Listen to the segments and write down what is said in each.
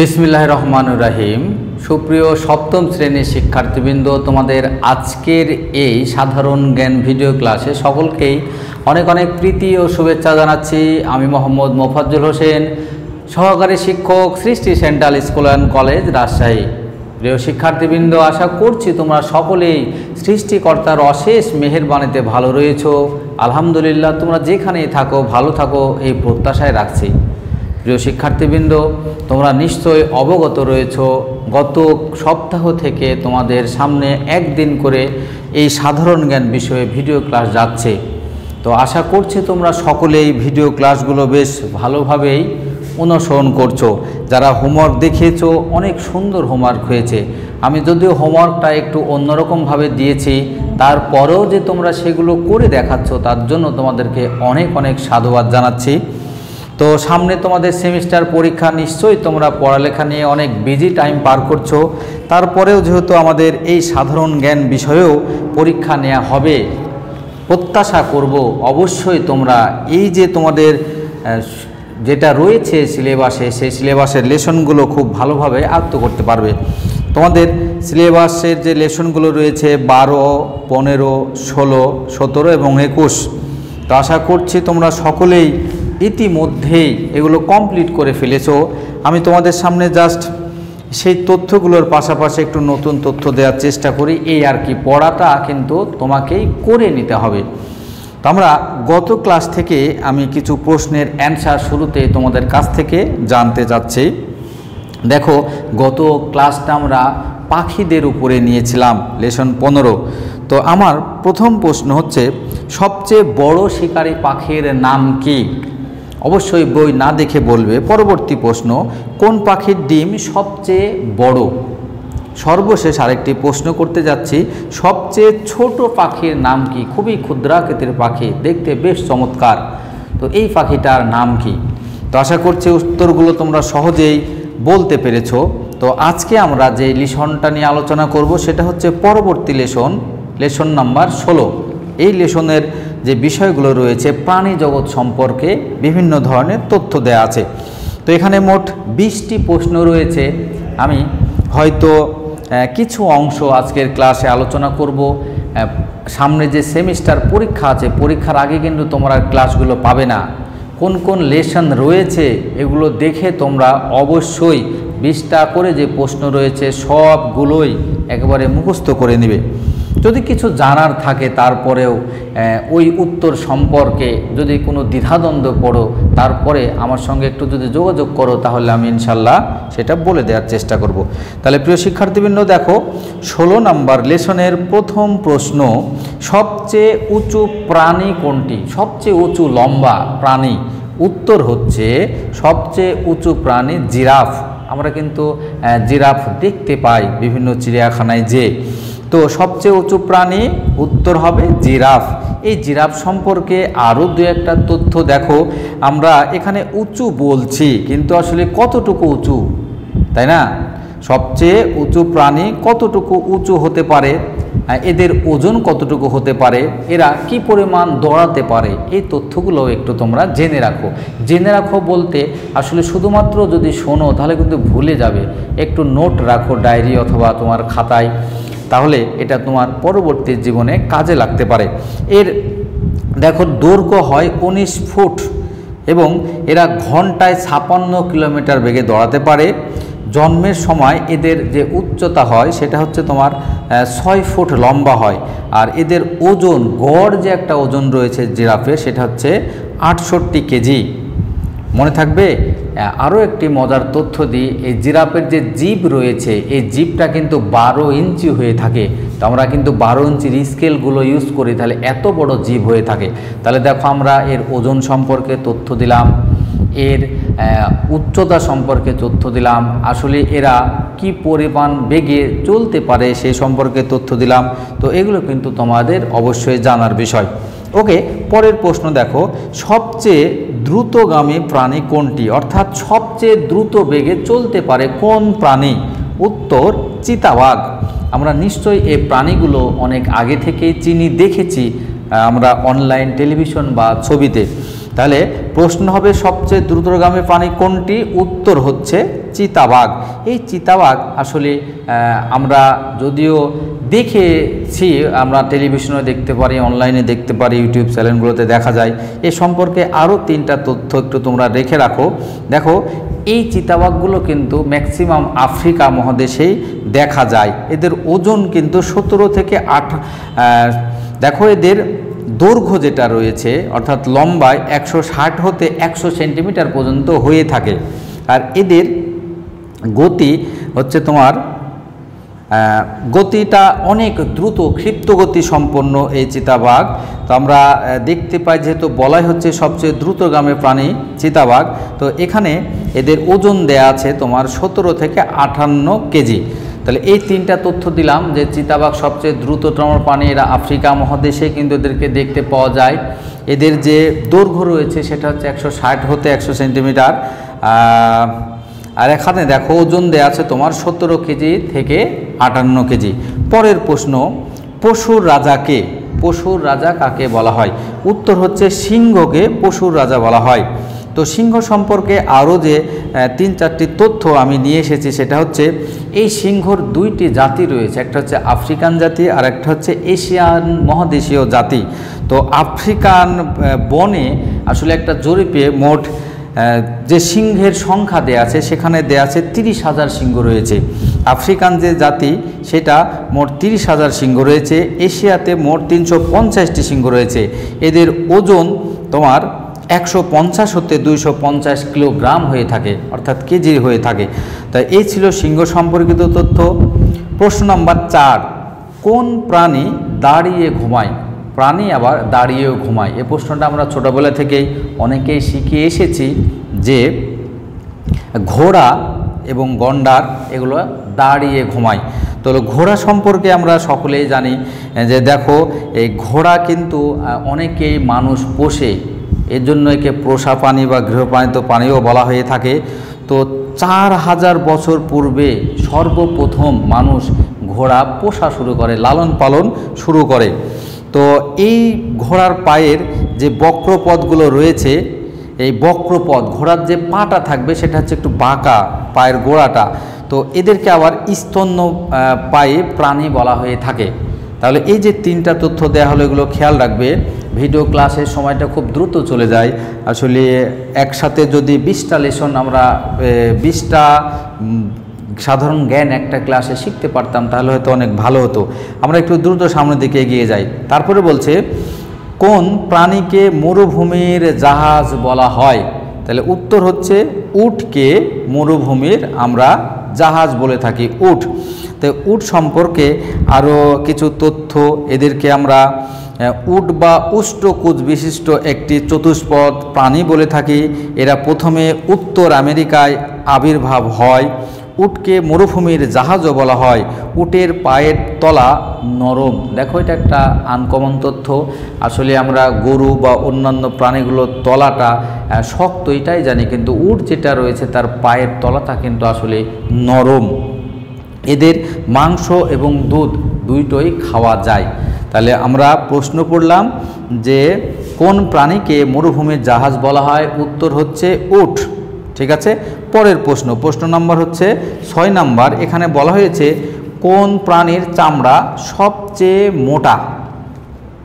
বিসমিল্লাহ রহমান রাহিম। সুপ্রিয় সপ্তম শ্রেণির শিক্ষার্থীবৃন্দ, তোমাদের আজকের এই সাধারণ জ্ঞান ভিডিও ক্লাসে সকলকেই অনেক অনেক প্রীতি ও শুভেচ্ছা জানাচ্ছি। আমি মোহাম্মদ মোফাজ্জুল হোসেন, সহকারী শিক্ষক সৃষ্টি central school and college Rajshahi. প্রিয় শিক্ষার্থীবৃন্দ, আশা করছি তোমরা সকলেই সৃষ্টিকর্তার অশেষ মেহেরবানিতে ভালো রয়েছো। আলহামদুলিল্লাহ, তোমরা যেখানেই থাকো, ভালো থাকো, এই প্রত্যাশায় রাখছি। প্রিয় শিক্ষার্থীবৃন্দ, তোমরা নিশ্চয়ই অবগত রয়েছ, গত সপ্তাহ থেকে তোমাদের সামনে একদিন করে এই সাধারণ জ্ঞান বিষয়ে ভিডিও ক্লাস যাচ্ছে। তো আশা করছি তোমরা সকলেই ভিডিও ক্লাসগুলো বেশ ভালোভাবেই অনুসরণ করছ। যারা হোমওয়ার্ক দেখিয়েছো, অনেক সুন্দর হোমওয়ার্ক হয়েছে। আমি যদিও হোমওয়ার্কটা একটু অন্যরকমভাবে দিয়েছি, তারপরেও যে তোমরা সেগুলো করে দেখাচ্ছ, তার জন্য তোমাদেরকে অনেক অনেক সাধুবাদ জানাচ্ছি। তো সামনে তোমাদের সেমিস্টার পরীক্ষা, নিশ্চয়ই তোমরা পড়ালেখা নিয়ে অনেক বিজি টাইম পার করছ। তারপরেও যেহেতু আমাদের এই সাধারণ জ্ঞান বিষয়েও পরীক্ষা নেওয়া হবে, প্রত্যাশা করব অবশ্যই তোমরা এই যে তোমাদের যেটা রয়েছে সিলেবাসে সেই সিলেবাসের লেসনগুলো খুব ভালোভাবে আয়ত্ত করতে পারবে। তোমাদের সিলেবাসের যে লেসনগুলো রয়েছে বারো, পনেরো, ষোলো, সতেরো এবং একুশ, তো আশা করছি তোমরা সকলেই ইতিমধ্যেই এগুলো কমপ্লিট করে ফেলেছো। আমি তোমাদের সামনে জাস্ট সেই তথ্যগুলোর পাশাপাশি একটু নতুন তথ্য দেওয়ার চেষ্টা করি। এই আর কি পড়াটা কিন্তু তোমাকেই করে নিতে হবে। তো আমরা গত ক্লাস থেকে আমি কিছু প্রশ্নের অ্যান্সার শুরুতে তোমাদের কাছ থেকে জানতে চাচ্ছি দেখো, গত ক্লাসটা আমরা পাখিদের উপরে নিয়েছিলাম লেসন পনেরো। তো আমার প্রথম প্রশ্ন হচ্ছে, সবচেয়ে বড় শিকারী পাখির নাম কি? অবশ্যই বই না দেখে বলবে। পরবর্তী প্রশ্ন, কোন পাখির ডিম সবচেয়ে বড়? সর্বশেষ আরেকটি প্রশ্ন করতে যাচ্ছি। সবচেয়ে ছোট পাখির নাম কি? খুবই ক্ষুদ্রাকৃতির পাখি, দেখতে বেশ চমৎকার। তো এই পাখিটার নাম কি? তো আশা করছি উত্তরগুলো তোমরা সহজেই বলতে পেরেছ। তো আজকে আমরা যে লিসনটা নিয়ে আলোচনা করব, সেটা হচ্ছে পরবর্তী লেসন লেসন নাম্বার ষোলো। এই লেসনের যে বিষয়গুলো রয়েছে, প্রাণী জগৎ সম্পর্কে বিভিন্ন ধরনের তথ্য দেয়া আছে। তো এখানে মোট বিশটি প্রশ্ন রয়েছে। আমি হয়তো কিছু অংশ আজকের ক্লাসে আলোচনা করব। সামনে যে সেমিস্টার পরীক্ষা আছে, পরীক্ষার আগে কিন্তু তোমরা ক্লাসগুলো পাবে না। কোন কোন লেসন রয়েছে, এগুলো দেখে তোমরা অবশ্যই বিশটা করে যে প্রশ্ন রয়েছে, সবগুলোই একেবারে মুখস্থ করে নেবে। যদি কিছু জানার থাকে তারপরেও ওই উত্তর সম্পর্কে যদি কোনো দ্বিধাদ্বন্দ্ব পড়ো, তারপরে আমার সঙ্গে একটু যদি যোগাযোগ করো, তাহলে আমি ইনশাল্লাহ সেটা বলে দেওয়ার চেষ্টা করব। তাহলে প্রিয় শিক্ষার্থীবৃন্দ, দেখো, ষোলো নাম্বার লেসনের প্রথম প্রশ্ন, সবচেয়ে উঁচু প্রাণী কোনটি? সবচেয়ে উঁচু লম্বা প্রাণী। উত্তর হচ্ছে, সবচেয়ে উঁচু প্রাণী জিরাফ। আমরা কিন্তু জিরাফ দেখতে পাই বিভিন্ন চিড়িয়াখানায় যে তো সবচেয়ে উঁচু প্রাণী উত্তর হবে জিরাফ। এই জিরাফ সম্পর্কে আরও দু একটা তথ্য দেখো। আমরা এখানে উঁচু বলছি, কিন্তু আসলে কতটুকু উঁচু? তাই না? সবচেয়ে উঁচু প্রাণী কতটুকু উঁচু হতে পারে? এদের ওজন কতটুকু হতে পারে? এরা কি পরিমাণ দৌড়াতে পারে? এই তথ্যগুলো একটু তোমরা জেনে রাখো। জেনে রাখো বলতে আসলে শুধুমাত্র যদি শোনো, তাহলে কিন্তু ভুলে যাবে। একটু নোট রাখো ডায়েরি অথবা তোমার খাতায়। তাহলে এটা তোমার পরবর্তী জীবনে কাজে লাগতে পারে। এর দেখো, দৈর্ঘ্য হয় উনিশ ফুট এবং এরা ঘন্টায় ছাপান্ন কিলোমিটার বেগে দৌড়াতে পারে। জন্মের সময় এদের যে উচ্চতা হয়, সেটা হচ্ছে তোমার ছয় ফুট লম্বা হয়। আর এদের ওজন, গড় যে একটা ওজন রয়েছে জিরাফের সেটা হচ্ছে আটষট্টি কেজি। মনে থাকবে আরও একটি মজার তথ্য দিই এই জিরাফের যে জিপ রয়েছে, এই জিপটা কিন্তু বারো ইঞ্চি হয়ে থাকে। তো আমরা কিন্তু বারো ইঞ্চির স্কেলগুলো ইউজ করি, তাহলে এত বড় জিপ হয়ে থাকে। তাহলে দেখো আমরা এর ওজন সম্পর্কে তথ্য দিলাম, এর উচ্চতা সম্পর্কে তথ্য দিলাম, আসলে এরা কি পরিমাণ বেগে চলতে পারে সে সম্পর্কে তথ্য দিলাম। তো এগুলো কিন্তু তোমাদের অবশ্যই জানার বিষয়। ওকে, পরের প্রশ্ন দেখো, সবচেয়ে দ্রুতগামী প্রাণী কোনটি? অর্থাৎ সবচেয়ে দ্রুত বেগে চলতে পারে কোন প্রাণী? উত্তর, চিতাবাঘ। আমরা নিশ্চয়ই এই প্রাণীগুলো অনেক আগে থেকেই চিনি, দেখেছি আমরা অনলাইন টেলিভিশন বা ছবিতে। তাহলে প্রশ্ন হবে সবচেয়ে দ্রুতগামী প্রাণী কোনটি? উত্তর হচ্ছে চিতাবাঘ। এই চিতাবাঘ আসলে আমরা যদিও দেখেছি, আমরা টেলিভিশনে দেখতে পারি, অনলাইনে দেখতে পারি, ইউটিউব চ্যানেলগুলোতে দেখা যায়। এ সম্পর্কে আরও তিনটা তথ্য একটু তোমরা রেখে রাখো। দেখো, এই চিতাবাঘগুলো কিন্তু ম্যাক্সিমাম আফ্রিকা মহাদেশেই দেখা যায়। এদের ওজন কিন্তু সতেরো থেকে আট দেখো, এদের দৈর্ঘ্য যেটা রয়েছে, অর্থাৎ লম্বায় একশো ষাট হতে একশো সেন্টিমিটার পর্যন্ত হয়ে থাকে। আর এদের গতি হচ্ছে তোমার গতিটা অনেক দ্রুত, ক্ষিপ্ত গতি সম্পন্ন এই চিতাবাঘ। তো আমরা দেখতে পাই যেহেতু বলাই হচ্ছে সবচেয়ে দ্রুতগামী প্রাণী চিতাবাঘ, তো এখানে এদের ওজন দেয়া আছে তোমার সতেরো থেকে আটান্ন কেজি। তাহলে এই তিনটা তথ্য দিলাম যে চিতাবাঘ সবচেয়ে দ্রুততম প্রাণী এরা আফ্রিকা মহাদেশে কিন্তু এদেরকে দেখতে পাওয়া যায়। এদের যে দৈর্ঘ্য রয়েছে সেটা হচ্ছে একশো ষাট হতে একশো সেন্টিমিটার। আর এখানে দেখো ওজন দেয়া আছে তোমার সতেরো কেজি থেকে আটান্ন কেজি। পরের প্রশ্ন, পশুর রাজাকে পশুর রাজা কাকে বলা হয়? উত্তর হচ্ছে সিংহকে পশুর রাজা বলা হয়। তো সিংহ সম্পর্কে আরও যে তিন চারটি তথ্য আমি নিয়ে এসেছি, সেটা হচ্ছে এই সিংহর দুইটি জাতি রয়েছে, একটা হচ্ছে আফ্রিকান জাতি আর একটা হচ্ছে এশিয়ান মহাদেশীয় জাতি। তো আফ্রিকান বনে আসলে একটা জরিপে মোট যে সিংহের সংখ্যা দেয়া আছে, সেখানে দেয়া আছে তিরিশ হাজার সিংহ রয়েছে। আফ্রিকান যে জাতি, সেটা মোট তিরিশ হাজার সিংহ রয়েছে। এশিয়াতে মোট তিনশো পঞ্চাশটি সিংহ রয়েছে। এদের ওজন তোমার একশো পঞ্চাশ হতে দুইশো পঞ্চাশ কিলোগ্রাম হয়ে থাকে, অর্থাৎ কেজি হয়ে থাকে। তাই এই ছিল সিংহ সম্পর্কিত তথ্য। প্রশ্ন নম্বর চার, কোন প্রাণী দাঁড়িয়ে ঘুমায়? প্রাণী আবার দাঁড়িয়েও ঘুমায়। এ প্রশ্নটা আমরা ছোটোবেলা থেকেই অনেকেই শিখে এসেছি যে ঘোড়া এবং গন্ডার এগুলো দাঁড়িয়ে ঘুমায়। তো ঘোড়া সম্পর্কে আমরা সকলেই জানি যে দেখো, এই ঘোড়া কিন্তু অনেকেই মানুষ পোষে। এর জন্য একে পোষা প্রাণী বা গৃহপালিত প্রাণীও বলা হয়ে থাকে। তো চার হাজার বছর পূর্বে সর্বপ্রথম মানুষ ঘোড়া পোষা শুরু করে, লালন পালন শুরু করে। এই ঘোড়ার পায়ের যে বক্রপথগুলো রয়েছে, এই বক্রপথ ঘোড়ার যে পাটা থাকবে সেটা হচ্ছে একটু বাঁকা পায়ের গোড়াটা। তো এদেরকে আবার স্তন্য পায়ে প্রাণী বলা হয়ে থাকে। তাহলে এই যে তিনটা তথ্য দেওয়া হলো, এগুলো খেয়াল রাখবে। ভিডিও ক্লাসের সময়টা খুব দ্রুত চলে যায়। আসলে একসাথে যদি বিশটা লেসন আমরা বিশটা সাধারণ জ্ঞান একটা ক্লাসে শিখতে পারতাম, তাহলে হয়তো অনেক ভালো হতো। আমরা একটু দ্রুত সামনের দিকে এগিয়ে যাই। তারপরে বলছে, কোন প্রাণীকে মরুভূমির জাহাজ বলা হয়? তাহলে উত্তর হচ্ছে, উটকে মরুভূমির আমরা জাহাজ বলে থাকি, উট। তো উট সম্পর্কে আরও কিছু তথ্য, এদেরকে আমরা উট বা উষ্টকুচ বিশিষ্ট একটি চতুষ্পদ প্রাণী বলে থাকি। এরা প্রথমে উত্তর আমেরিকায় আবির্ভাব হয়। উটকে মরুভূমির জাহাজও বলা হয়। উটের পায়ের তলা নরম। দেখো, এটা একটা আনকমন তথ্য। আসলে আমরা গরু বা অন্যান্য প্রাণীগুলোর তলাটা শক্ত, এটাই জানি। কিন্তু উট যেটা রয়েছে, তার পায়ের তলাটা কিন্তু আসলে নরম। এদের মাংস এবং দুধ দুইটোই খাওয়া যায়। তাহলে আমরা প্রশ্ন করলাম যে, কোন প্রাণীকে মরুভূমির জাহাজ বলা হয়? উত্তর হচ্ছে উট। ঠিক আছে? পরের প্রশ্ন। প্রশ্ন নম্বর হচ্ছে ছয় নাম্বার, এখানে বলা হয়েছে কোন প্রাণীর চামড়া সবচেয়ে মোটা?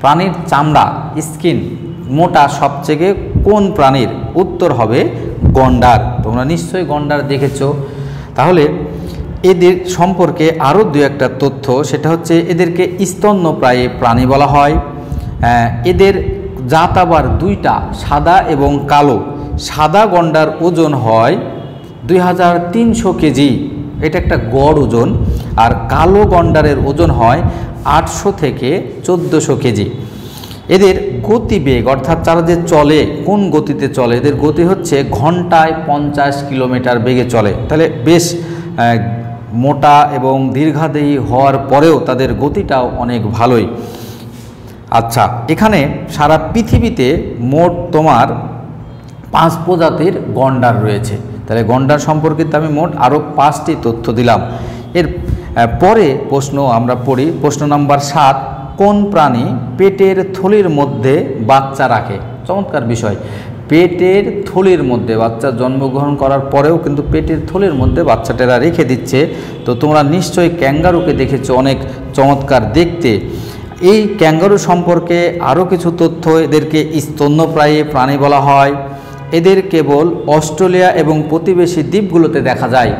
প্রাণীর চামড়া, স্কিন, মোটা সবচেয়ে কোন প্রাণীর? উত্তর হবে গন্ডার। তোমরা নিশ্চয়ই গন্ডার দেখেছ। তাহলে এদের সম্পর্কে আরও দু একটা তথ্য, সেটা হচ্ছে এদেরকে স্তন্যপ্রায়ী প্রাণী বলা হয়, এদের জাত আবার দুইটা, সাদা এবং কালো। সাদা গন্ডার ওজন হয় দুই হাজার তিনশো কেজি। এটা একটা গড় ওজন, আর কালো গন্ডারের ওজন হয় আটশো থেকে চোদ্দোশো কেজি। এদের গতিবেগ, অর্থাৎ তারা যে চলে, কোন গতিতে চলে, এদের গতি হচ্ছে ঘন্টায় পঞ্চাশ কিলোমিটার বেগে চলে। তাহলে বেশ মোটা এবং দীর্ঘাদেহী হওয়ার পরেও তাদের গতিটাও অনেক ভালোই। আচ্ছা এখানে সারা পৃথিবীতে মোট তোমার পাঁচ প্রজাতির গন্ডার রয়েছে। তাহলে গন্ডার সম্পর্কিত আমি মোট আরও পাঁচটি তথ্য দিলাম। এর পরে প্রশ্ন আমরা পড়ি, প্রশ্ন নাম্বার সাত, কোন প্রাণী পেটের থলির মধ্যে বাচ্চা রাখে? চমৎকার বিষয়। পেটের থলির মধ্যে বাচ্চা জন্মগ্রহণ করার পরেও কিন্তু পেটের থলির মধ্যে বাচ্চাটারা রেখে দিচ্ছে। তো তোমরা নিশ্চয়ই ক্যাঙ্গারুকে দেখেছ অনেক চমৎকার দেখতে। এই ক্যাঙ্গারু সম্পর্কে আরও কিছু তথ্য এদেরকে স্তন্যপ্রায়ী প্রাণী বলা হয়। এদের কেবল অস্ট্রেলিয়া এবং প্রতিবেশী দ্বীপগুলোতে দেখা যায়।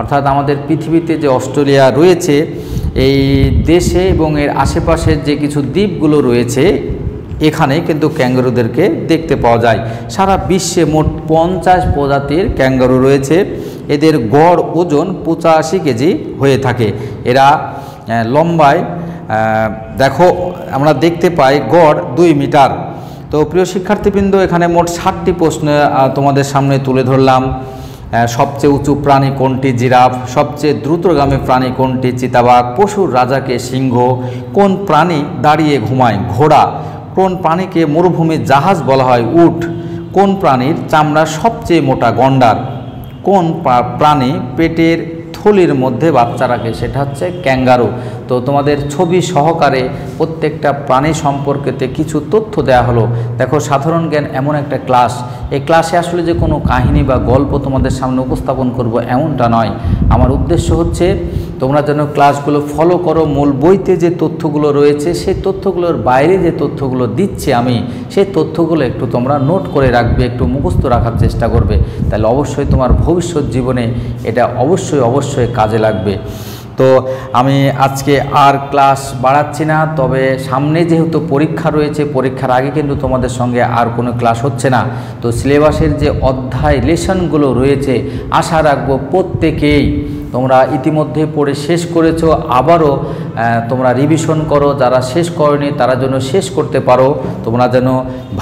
অর্থাৎ আমাদের পৃথিবীতে যে অস্ট্রেলিয়া রয়েছে, এই দেশে এবং এর আশেপাশের যে কিছু দ্বীপগুলো রয়েছে, এখানে কিন্তু ক্যাঙ্গারুদেরকে দেখতে পাওয়া যায়। সারা বিশ্বে মোট পঞ্চাশ প্রজাতির ক্যাঙ্গারু রয়েছে। এদের গড় ওজন পঁচাশি কেজি হয়ে থাকে। এরা লম্বায় দেখো, আমরা দেখতে পাই গড় দুই মিটার। তো প্রিয় শিক্ষার্থীবৃন্দ, এখানে মোট ষাটটি প্রশ্ন তোমাদের সামনে তুলে ধরলাম। সবচেয়ে উঁচু প্রাণী কোনটি? জিরাফ। সবচেয়ে দ্রুতগামী প্রাণী কোনটি? চিতাবাঘ। পশুর রাজাকে সিংহ। কোন প্রাণী দাঁড়িয়ে ঘুমায়? ঘোড়া। কোন প্রাণীকে মরুভূমির জাহাজ বলা হয়? উট। কোন প্রাণীর চামড়া সবচেয়ে মোটা গন্ডার? কোন প্রাণী পেটের থলির মধ্যে বাচ্চা রাখে, সেটা হচ্ছে ক্যাঙ্গারু। তো তোমাদের ছবি সহকারে প্রত্যেকটা প্রাণী সম্পর্কেতে কিছু তথ্য দেয়া হলো। দেখো, সাধারণ জ্ঞান এমন একটা ক্লাস। এই ক্লাসে আসলে যে কোনো কাহিনী বা গল্প তোমাদের সামনে উপস্থাপন করব এমনটা নয়। আমার উদ্দেশ্য হচ্ছে তোমরা যেন ক্লাসগুলো ফলো করো, মূল বইতে যে তথ্যগুলো রয়েছে, সেই তথ্যগুলোর বাইরে যে তথ্যগুলো দিচ্ছে আমি, সেই তথ্যগুলো একটু তোমরা নোট করে রাখবে, একটু মুখস্থ রাখার চেষ্টা করবে। তাহলে অবশ্যই তোমার ভবিষ্যৎ জীবনে এটা অবশ্যই অবশ্যই কাজে লাগবে। তো আমি আজকে আর ক্লাস বাড়াচ্ছি না, তবে সামনে যেহেতু পরীক্ষা রয়েছে, পরীক্ষার আগে কিন্তু তোমাদের সঙ্গে আর কোনো ক্লাস হচ্ছে না। তো সিলেবাসের যে অধ্যায় লেশনগুলো রয়েছে, আশা রাখব প্রত্যেকেই তোমরা ইতিমধ্যে পড়ে শেষ করেছ, আবারও তোমরা রিভিশন করো, যারা শেষ করনি তারা যেন শেষ করতে পারো, তোমরা যেন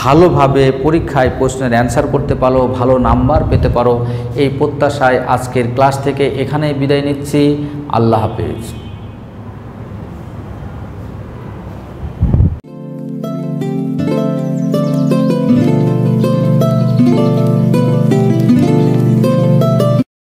ভালোভাবে পরীক্ষায় প্রশ্নের অ্যান্সার করতে পারো, ভালো নাম্বার পেতে পারো। এই প্রত্যাশায় আজকের ক্লাস থেকে এখানেই বিদায় নিচ্ছি। আল্লাহ হাফেজ।